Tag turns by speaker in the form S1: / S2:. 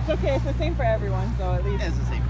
S1: It's okay. It's the same for everyone. So at least
S2: It's the same